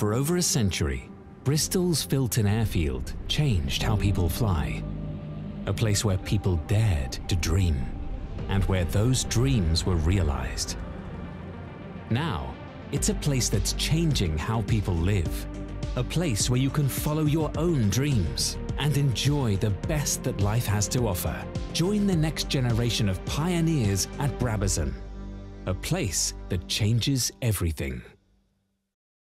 For over a century, Bristol's Filton Airfield changed how people fly. A place where people dared to dream and where those dreams were realized. Now, it's a place that's changing how people live. A place where you can follow your own dreams and enjoy the best that life has to offer. Join the next generation of pioneers at Brabazon. A place that changes everything.